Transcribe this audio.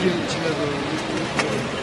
길 지나서